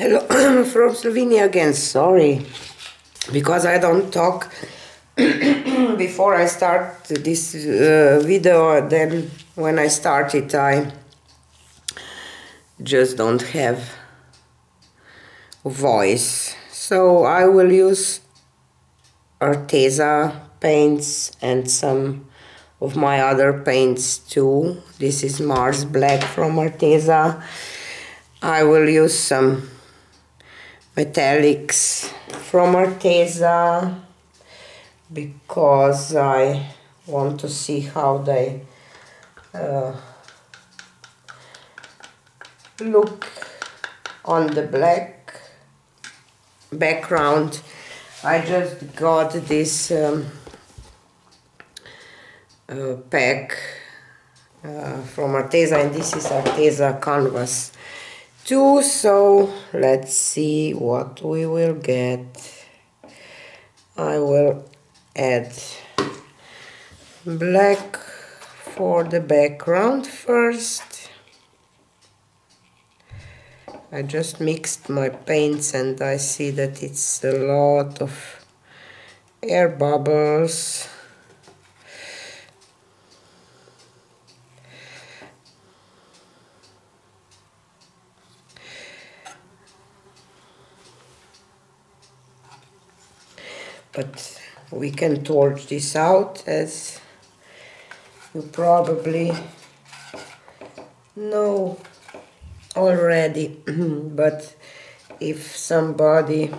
Hello from Slovenia again. Sorry, because I don't talk before I start this uh, video. Then when I start it, I just don't have voice. So I will use Arteza paints and some of my other paints too. This is Mars Black from Arteza. I will use some metallics from Arteza because I want to see how they uh, look on the black background. I just got this um, uh, pack uh, from Arteza and this is Arteza canvas too so let's see what we will get. I will add black for the background first. I just mixed my paints and I see that it's a lot of air bubbles but we can torch this out as you probably know already. But if somebody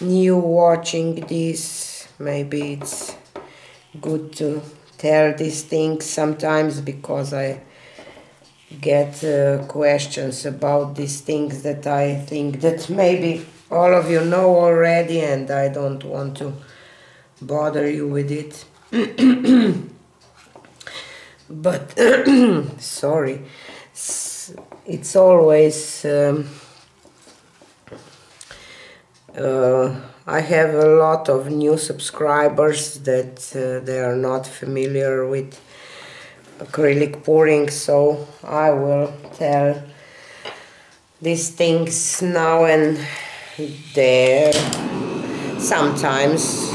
new watching this maybe it's good to tell these things sometimes because I get uh, questions about these things that I think that maybe all of you know already and I don't want to bother you with it. but sorry, it's always um, uh, I have a lot of new subscribers that uh, they are not familiar with acrylic pouring so I will tell these things now and there. Sometimes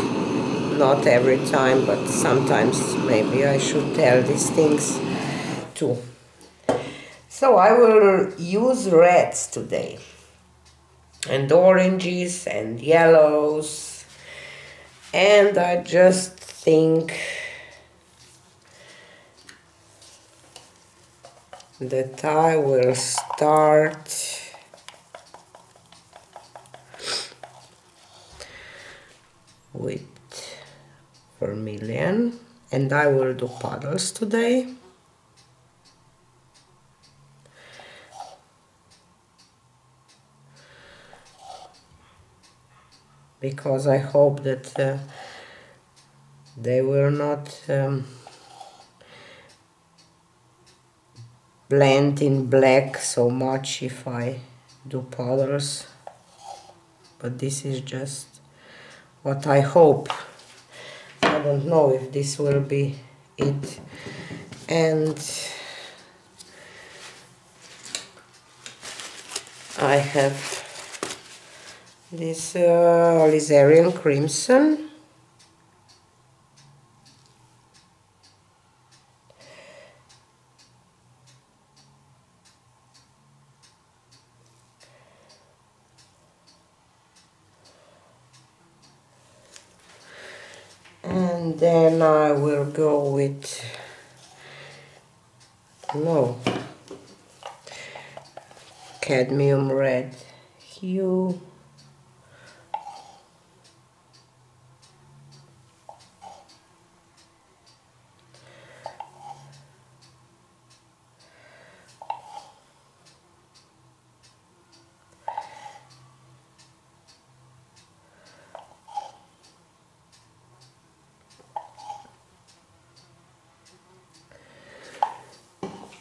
not every time but sometimes maybe I should tell these things too. So I will use reds today and oranges and yellows and I just think that I will start with vermilion and I will do puddles today. Because I hope that uh, they will not um, blend in black so much if I do puddles. But this is just what I hope. I don't know if this will be it. And I have this uh, Crimson. And then I will go with no. Cadmium red. Hue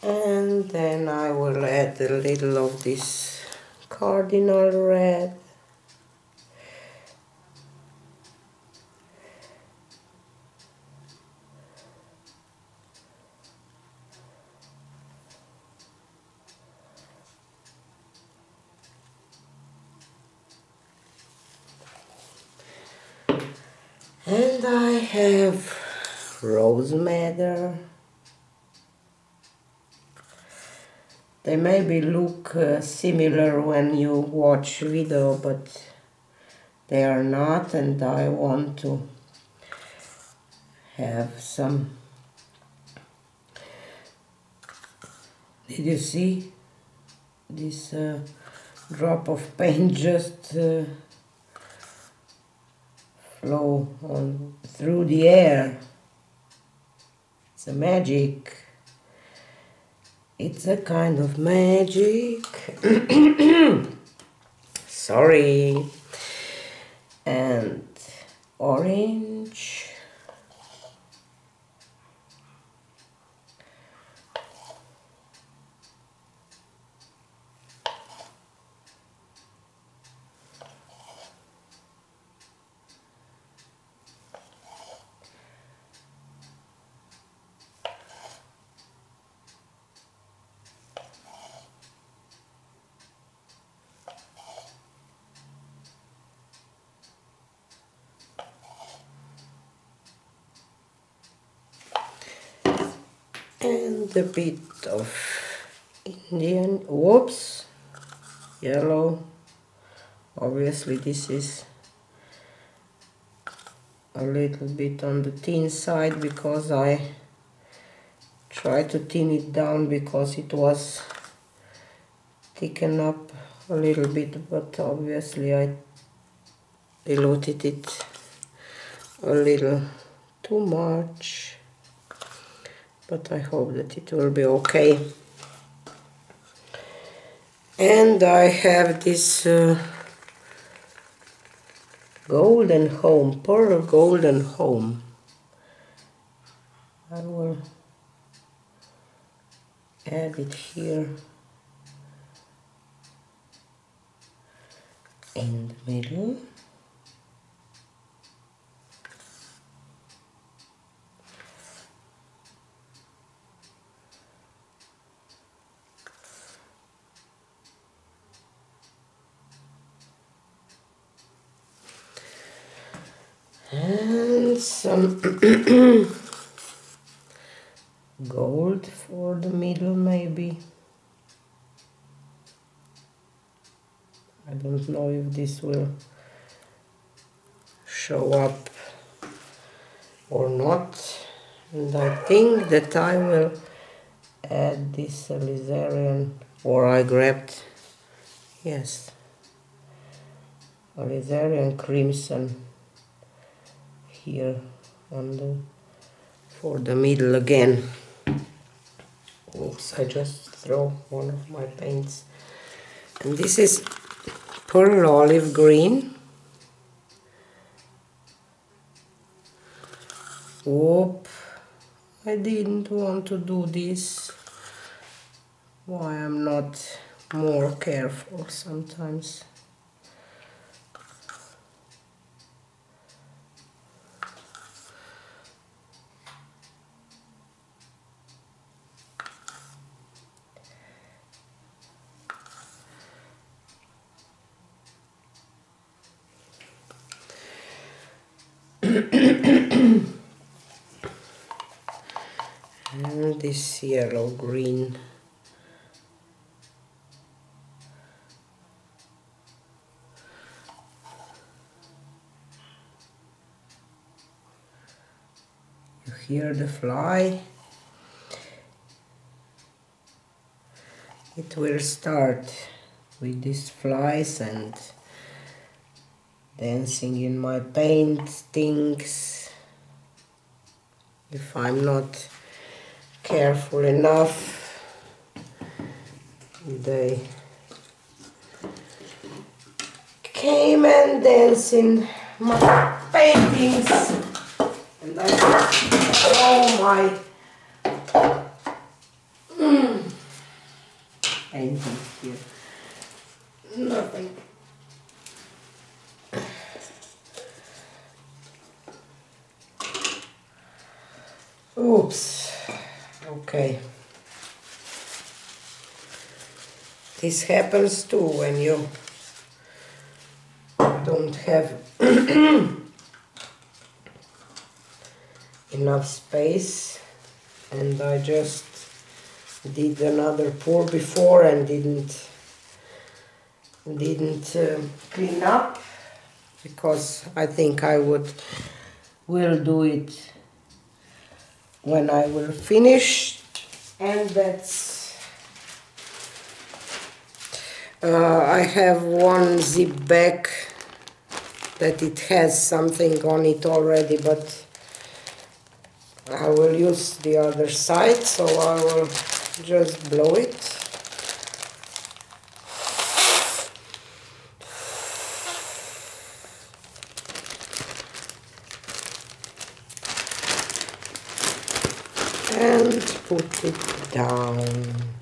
and then I will add a little of this cardinal red And I have rose madder. They maybe look uh, similar when you watch video, but they are not and I want to have some did you see this uh, drop of paint just uh, flow on through the air. It's a magic. It's a kind of magic. Sorry. And orange a bit of Indian whoops yellow. Obviously this is a little bit on the thin side because I tried to thin it down because it was thickened up a little bit but obviously I diluted it a little too much but I hope that it will be okay. And I have this uh, golden hour, pearl golden hour. I will add it here in the middle. and some gold for the middle maybe I don't know if this will show up or not. And I think that I will add this alizarin or I grabbed yes alizarin crimson here on the for the middle again. Oops I just throw one of my paints. And this is pearl olive green. Whoop I didn't want to do this. Why I'm not more careful sometimes and this yellow green. You hear the fly? It will start with these flies and dancing in my paintings if I'm not careful enough they came and danced in my paintings and I oh my. Mm, paintings here nothing Oops. Okay. This happens too when you don't have enough space. And I just did another pour before and didn't didn't uh, clean up because I think I would will do it when I will finish. And that's uh, Uh, I have one zip bag that it has something on it already but I will use the other side so I will just blow it and put it down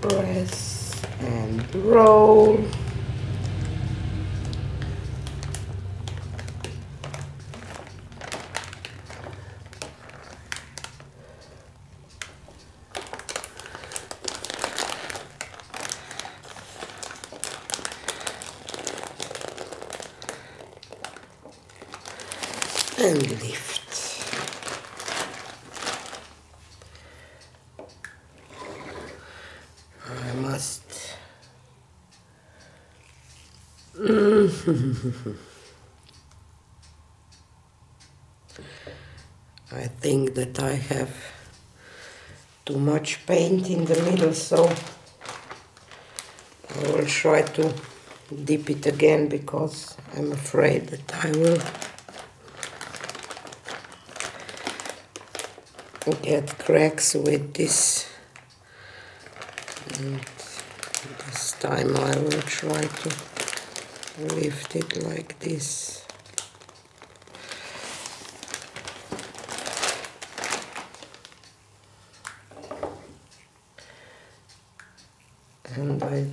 press and roll and lift. I must. I think that I have too much paint in the middle, so I will try to dip it again because I'm afraid that I will get cracks with this. And this time I will try to lift it like this. And I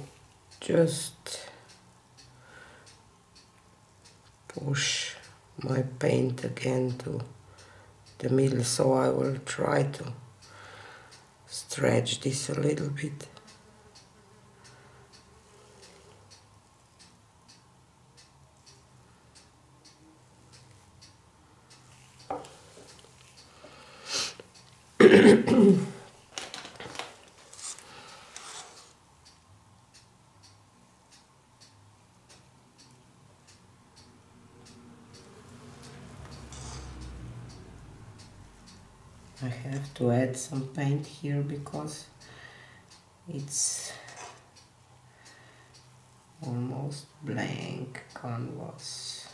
just push my paint again to the middle so I will try to stretch this a little bit I have to add some paint here because it's almost blank canvas.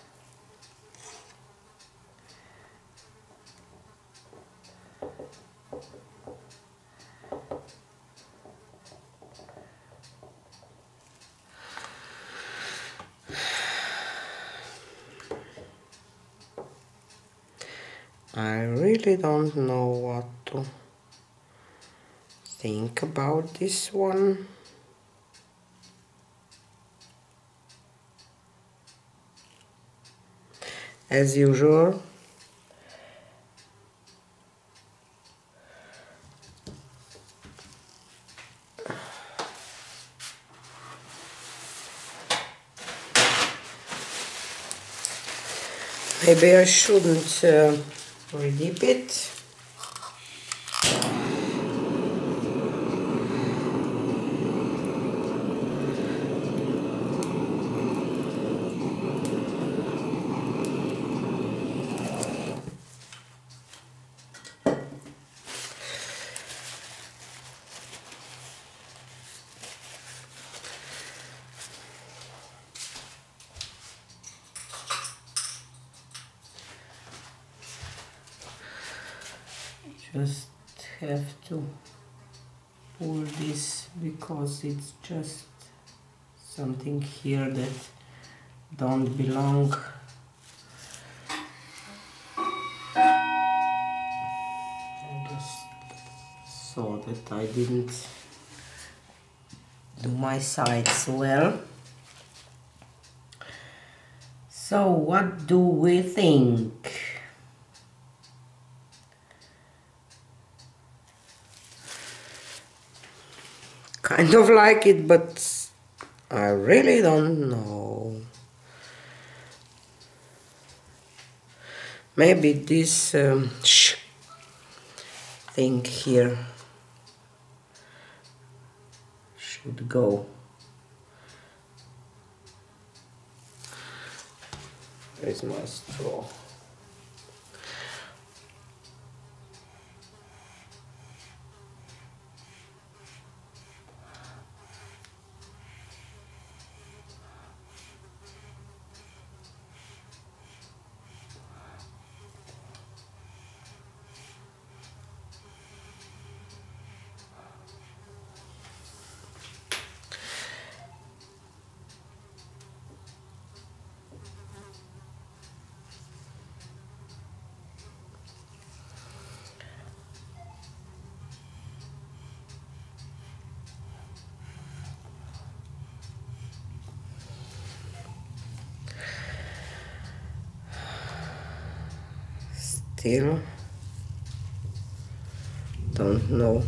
I really don't know what to think about this one. As usual, maybe I shouldn't uh, redip it. Just have to pull this because it's just something here that don't belong. I just saw that I didn't do my sides well. So what do we think kind of like it, but I really don't know. Maybe this um, thing here should go. Where's my straw? Still don't know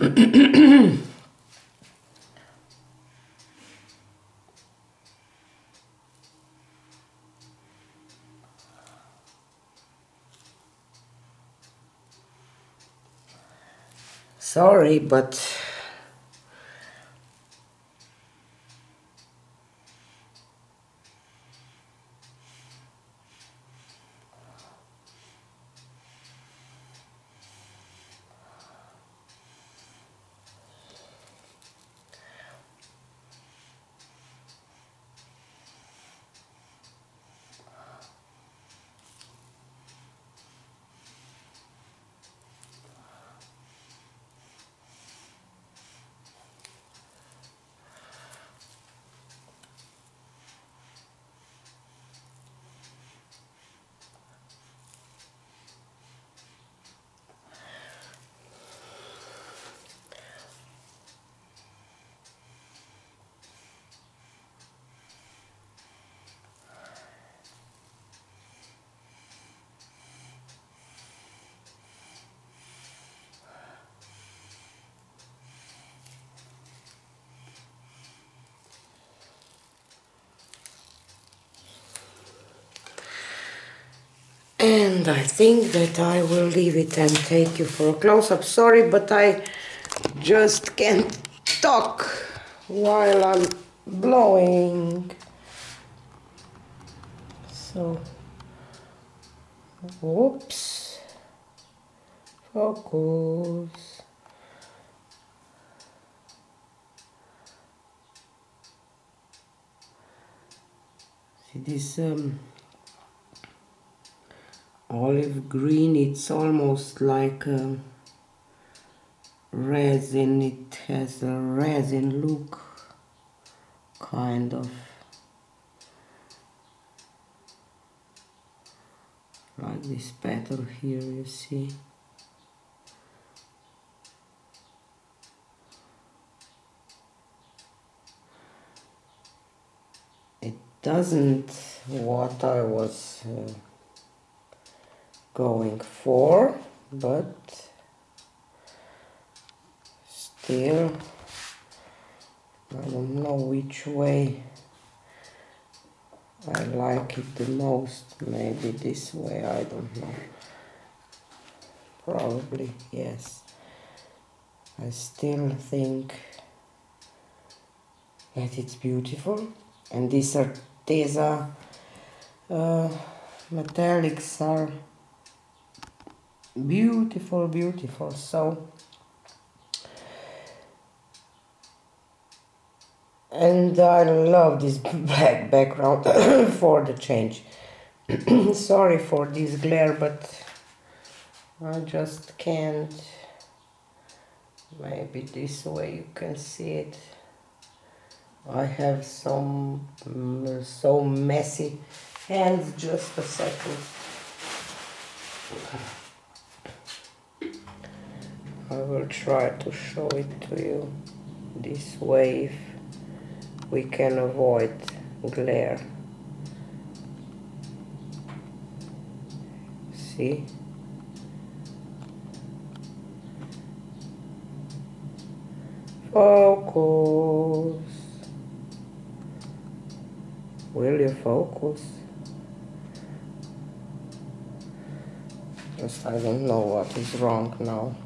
Sorry, but And I think that I will leave it and take you for a close-up. Sorry, but I just can't talk while I'm blowing. So, whoops, focus. See this um, olive green it's almost like a resin. It has a resin look kind of. Like this petal here you see. It doesn't what I was uh, going for but still I don't know which way I like it the most. Maybe this way I don't know. Probably yes. I still think that it's beautiful. And these are these are uh, metallics are beautiful beautiful. So and I love this black background for the change. Sorry for this glare but I just can't. Maybe this way you can see it. I have some mm, so messy hands just a second I will try to show it to you this way if we can avoid glare. See? Focus. Will you focus? Just I don't know what is wrong now.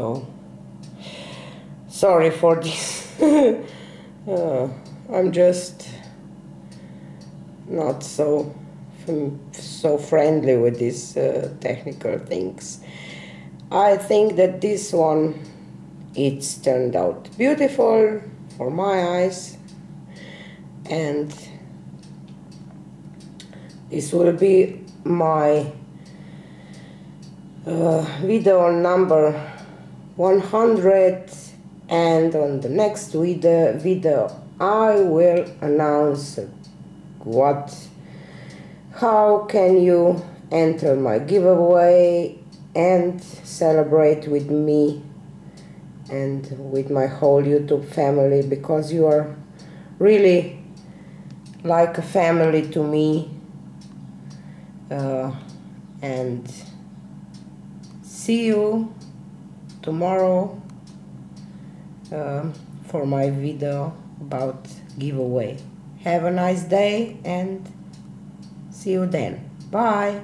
So sorry for this. Uh, I'm just not so so friendly with these uh, technical things. I think that this one it's turned out beautiful for my eyes. And this will be my uh, video number 100 and on the next video, video I will announce what how can you enter my giveaway and celebrate with me and with my whole YouTube family because you are really like a family to me uh, and see you tomorrow uh, for my video about giveaway. Have a nice day and see you then. Bye